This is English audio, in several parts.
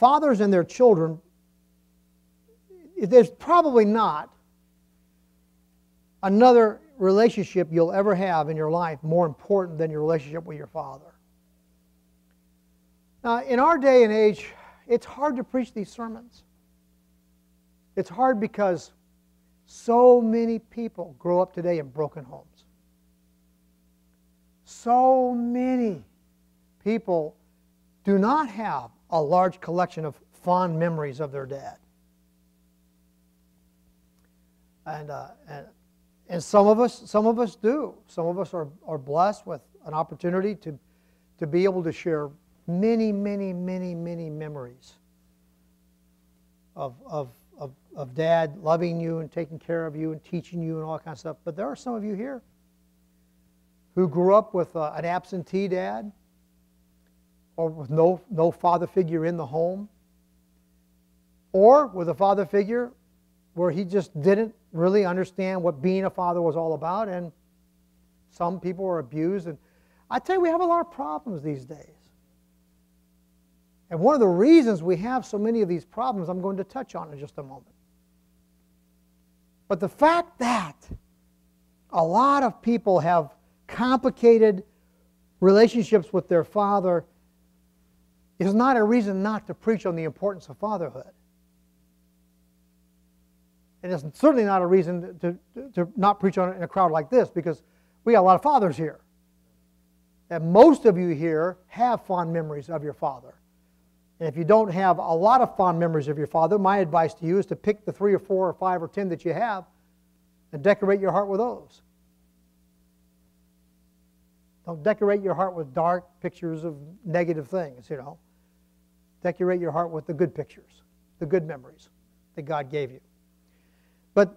fathers and their children, there's probably not another relationship you'll ever have in your life more important than your relationship with your father. Now, in our day and age, it's hard to preach these sermons. It's hard because so many people grow up today in broken homes. So many people do not have a large collection of fond memories of their dad. And, uh, and, and some of us, some of us do. Some of us are, are blessed with an opportunity to, to be able to share many, many, many, many memories of, of, of, of dad loving you and taking care of you and teaching you and all that kind of stuff. But there are some of you here who grew up with uh, an absentee dad or with no, no father figure in the home, or with a father figure where he just didn't really understand what being a father was all about, and some people were abused. And I tell you, we have a lot of problems these days. And one of the reasons we have so many of these problems, I'm going to touch on in just a moment. But the fact that a lot of people have complicated relationships with their father is not a reason not to preach on the importance of fatherhood. And it's certainly not a reason to, to, to, not preach on it in a crowd like this because we got a lot of fathers here. And most of you here have fond memories of your father. And if you don't have a lot of fond memories of your father, my advice to you is to pick the three or four or five or ten that you have and decorate your heart with those. Don't decorate your heart with dark pictures of negative things, you know. Decorate your heart with the good pictures, the good memories that God gave you. But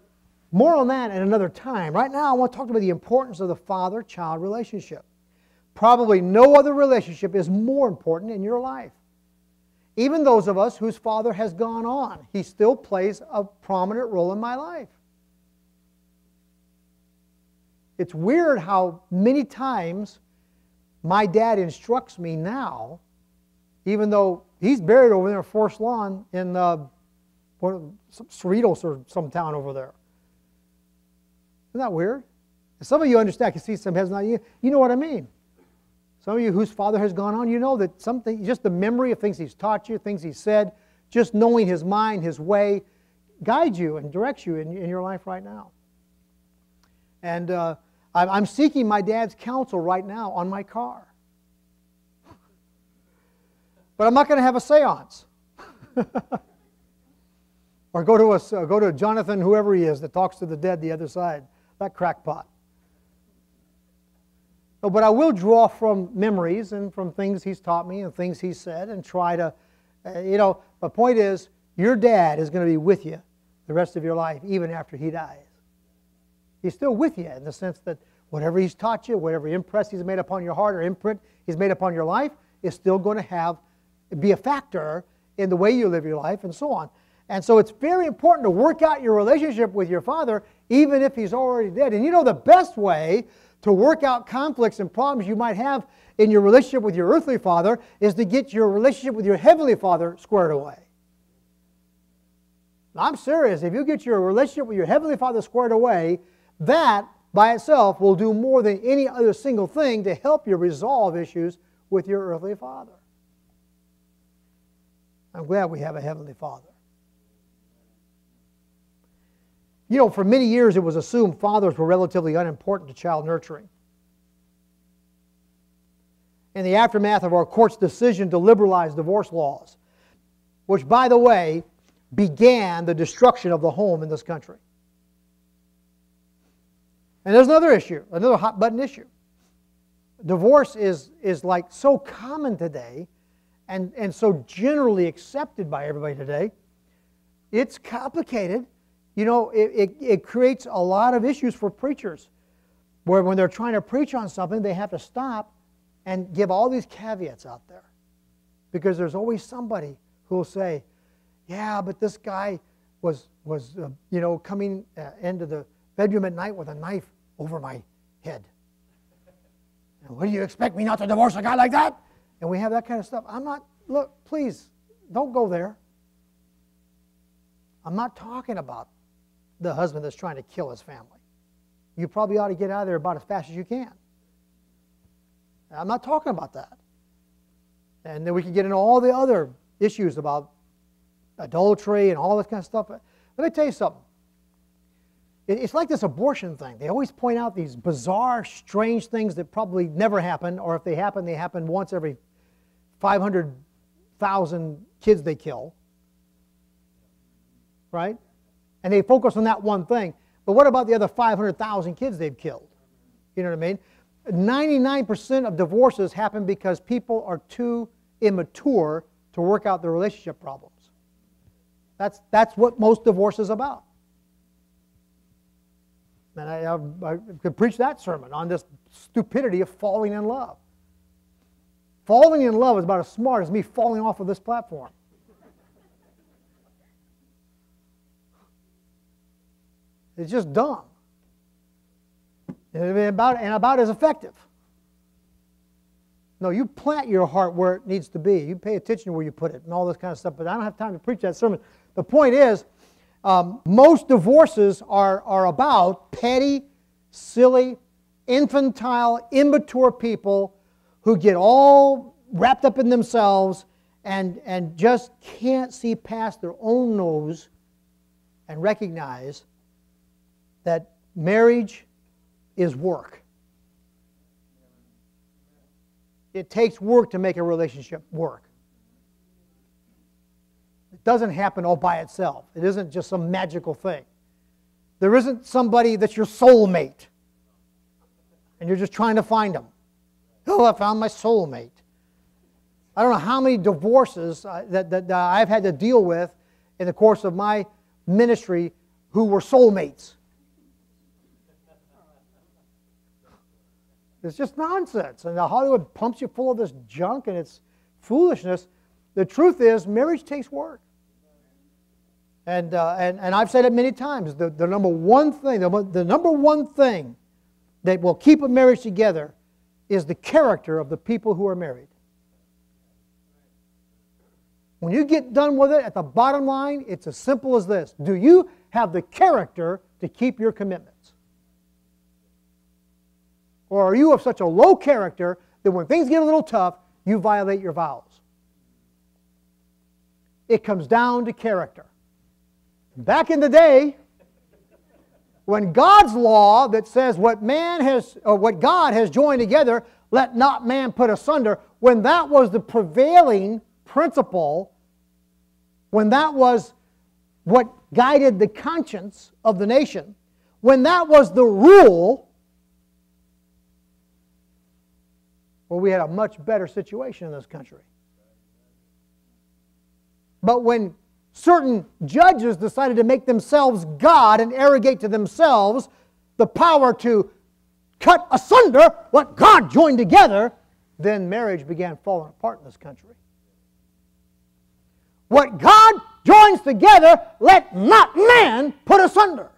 more on that at another time. Right now, I want to talk about the importance of the father child relationship. Probably no other relationship is more important in your life. Even those of us whose father has gone on, he still plays a prominent role in my life. It's weird how many times my dad instructs me now, even though he's buried over there in Forest Lawn in uh, Cerritos or some town over there. Isn't that weird? And some of you understand. I can see some heads not you. You know what I mean. Some of you whose father has gone on, you know that something, just the memory of things he's taught you, things he said, just knowing his mind, his way, guides you and directs you in, in your life right now. And uh, I'm seeking my dad's counsel right now on my car. But I'm not going to have a seance. or go to, a, go to Jonathan, whoever he is, that talks to the dead the other side. That crackpot. No, but I will draw from memories and from things he's taught me and things he's said and try to, uh, you know, my point is, your dad is going to be with you the rest of your life, even after he dies. He's still with you in the sense that whatever he's taught you, whatever impress he's made upon your heart or imprint he's made upon your life, is still going to have be a factor in the way you live your life and so on. And so it's very important to work out your relationship with your father, even if he's already dead. And you know the best way to work out conflicts and problems you might have in your relationship with your earthly father is to get your relationship with your heavenly father squared away. I'm serious. If you get your relationship with your heavenly father squared away, that by itself will do more than any other single thing to help you resolve issues with your earthly father. I'm glad we have a heavenly father. You know, for many years it was assumed fathers were relatively unimportant to child nurturing. In the aftermath of our court's decision to liberalize divorce laws, which, by the way, began the destruction of the home in this country. And there's another issue, another hot button issue. Divorce is, is like so common today and, and so generally accepted by everybody today. It's complicated you know, it, it, it, creates a lot of issues for preachers where when they're trying to preach on something, they have to stop and give all these caveats out there. Because there's always somebody who will say, yeah, but this guy was, was uh, you know, coming uh, into the bedroom at night with a knife over my head. What do you expect me not to divorce a guy like that? And we have that kind of stuff. I'm not, look, please, don't go there. I'm not talking about the husband that's trying to kill his family. You probably ought to get out of there about as fast as you can. I'm not talking about that. And then we can get into all the other issues about adultery and all this kind of stuff. Let me tell you something. It's like this abortion thing. They always point out these bizarre, strange things that probably never happen, or if they happen, they happen once every 500,000 kids they kill. Right? And they focus on that one thing. But what about the other 500,000 kids they've killed? You know what I mean? 99% of divorces happen because people are too immature to work out their relationship problems. That's, that's what most divorce is about. And I, I, I, could preach that sermon on this stupidity of falling in love. Falling in love is about as smart as me falling off of this platform. It's just dumb. And about, and about as effective. No, you plant your heart where it needs to be. You pay attention to where you put it and all this kind of stuff. But I don't have time to preach that sermon. The point is, um, most divorces are, are about petty, silly, infantile, immature people who get all wrapped up in themselves and, and just can't see past their own nose and recognize that marriage is work. It takes work to make a relationship work. It doesn't happen all by itself. It isn't just some magical thing. There isn't somebody that's your soulmate and you're just trying to find them. Oh, I found my soulmate. I don't know how many divorces uh, that, that, that I've had to deal with in the course of my ministry who were soulmates. It's just nonsense. And Hollywood pumps you full of this junk and it's foolishness. The truth is, marriage takes work. And, uh, and, and I've said it many times the, the number one thing, the, the number one thing that will keep a marriage together is the character of the people who are married. When you get done with it, at the bottom line, it's as simple as this Do you have the character to keep your commitments? Or are you of such a low character that when things get a little tough, you violate your vows? It comes down to character. Back in the day, when God's law that says what man has or what God has joined together, let not man put asunder, when that was the prevailing principle, when that was what guided the conscience of the nation, when that was the rule, well, we had a much better situation in this country. But when certain judges decided to make themselves God and arrogate to themselves the power to cut asunder what God joined together, then marriage began falling apart in this country. What God joins together, let not man put asunder.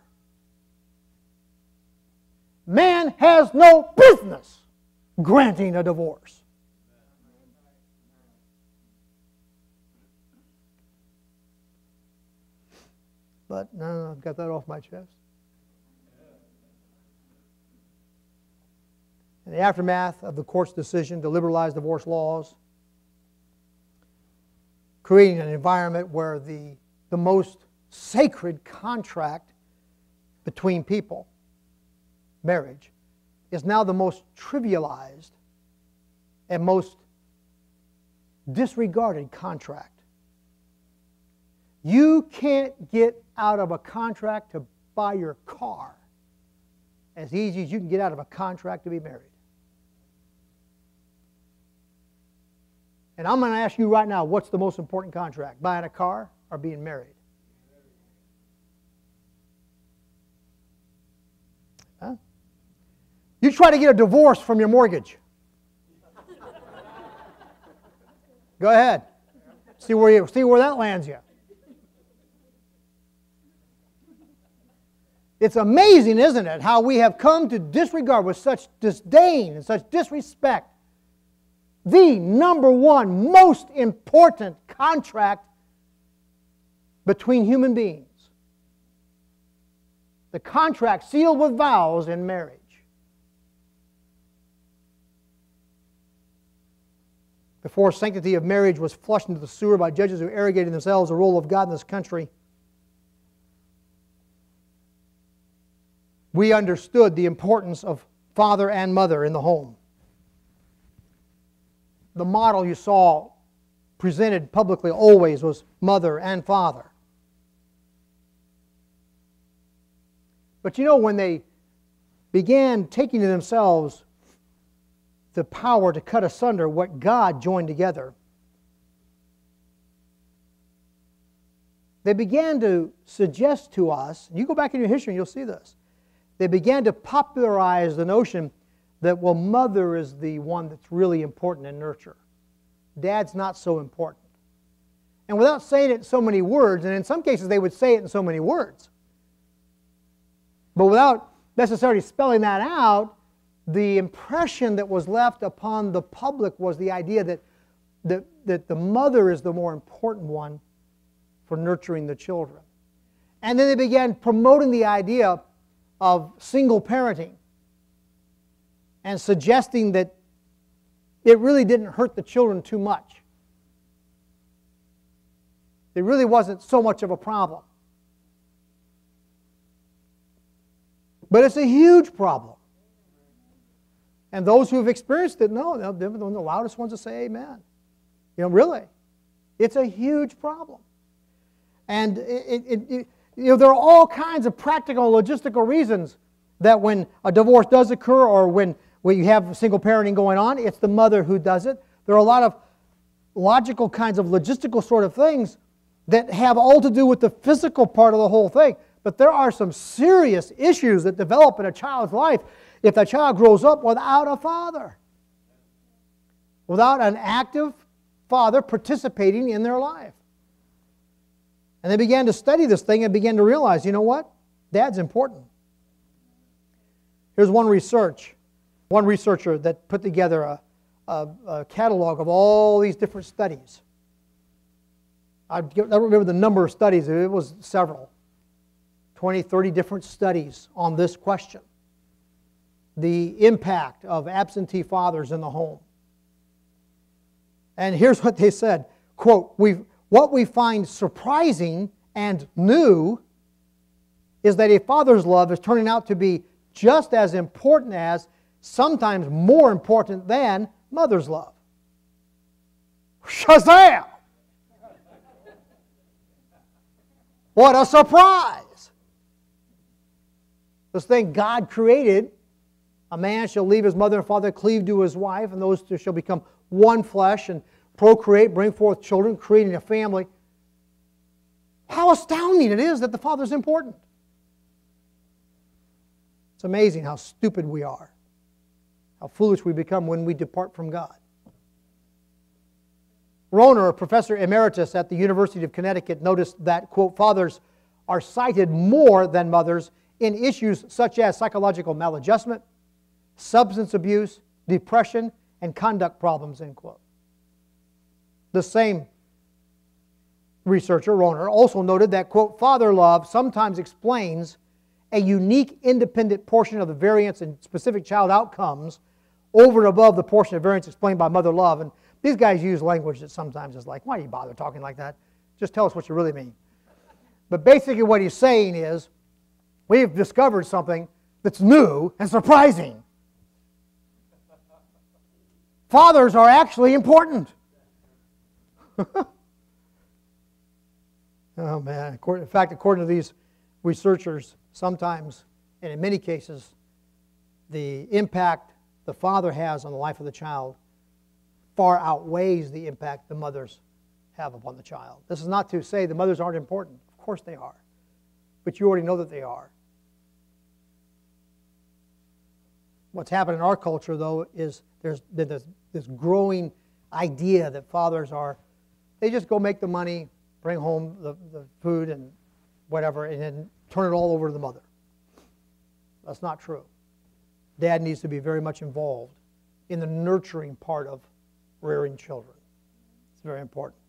Man has no business granting a divorce. But no, I've got that off my chest. In the aftermath of the court's decision to liberalize divorce laws, creating an environment where the, the most sacred contract between people, marriage, is now the most trivialized and most disregarded contract. You can't get out of a contract to buy your car as easy as you can get out of a contract to be married. And I'm going to ask you right now what's the most important contract, buying a car or being married? Huh? You try to get a divorce from your mortgage. Go ahead. See where, you, see where that lands you. It's amazing, isn't it, how we have come to disregard with such disdain and such disrespect the number one most important contract between human beings. The contract sealed with vows in marriage. Before sanctity of marriage was flushed into the sewer by judges who arrogated themselves the role of God in this country, we understood the importance of father and mother in the home. The model you saw presented publicly always was mother and father. But you know, when they began taking to themselves the power to cut asunder what God joined together, they began to suggest to us, you go back in your history and you'll see this, they began to popularize the notion that, well, mother is the one that's really important in nurture. Dad's not so important. And without saying it in so many words, and in some cases they would say it in so many words, but without necessarily spelling that out, the impression that was left upon the public was the idea that, that, that the mother is the more important one for nurturing the children. And then they began promoting the idea of single parenting and suggesting that it really didn't hurt the children too much. It really wasn't so much of a problem. But it's a huge problem. And those who have experienced it know they're the loudest ones to say amen. You know, really. It's a huge problem. And it, it, it, you know, there are all kinds of practical, logistical reasons that when a divorce does occur or when, when you have single parenting going on, it's the mother who does it. There are a lot of logical kinds of logistical sort of things that have all to do with the physical part of the whole thing. But there are some serious issues that develop in a child's life if that child grows up without a father, without an active father participating in their life. And they began to study this thing and began to realize, you know what? Dad's important. Here's one research, one researcher that put together a, a, a catalog of all these different studies. I don't remember the number of studies, it was several 20, 30 different studies on this question the impact of absentee fathers in the home. And here's what they said quote, we've what we find surprising and new is that a father's love is turning out to be just as important as, sometimes more important than, mother's love. Shazam! What a surprise! This thing God created a man shall leave his mother and father, cleave to his wife, and those two shall become one flesh. And procreate, bring forth children, creating a family. How astounding it is that the Father is important. It's amazing how stupid we are, how foolish we become when we depart from God. Rohner, a professor emeritus at the University of Connecticut, noticed that, quote, fathers are cited more than mothers in issues such as psychological maladjustment, substance abuse, depression, and conduct problems, end quote. The same researcher, Rohner, also noted that, quote, father love sometimes explains a unique independent portion of the variance in specific child outcomes over and above the portion of variance explained by mother love. And these guys use language that sometimes is like, why do you bother talking like that? Just tell us what you really mean. But basically, what he's saying is, we've discovered something that's new and surprising. Fathers are actually important. oh, man. In fact, according to these researchers, sometimes, and in many cases, the impact the father has on the life of the child far outweighs the impact the mothers have upon the child. This is not to say the mothers aren't important. Of course they are. But you already know that they are. What's happened in our culture, though, is there's this, this growing idea that fathers are they just go make the money, bring home the, the food and whatever, and then turn it all over to the mother. That's not true. Dad needs to be very much involved in the nurturing part of rearing children. It's very important.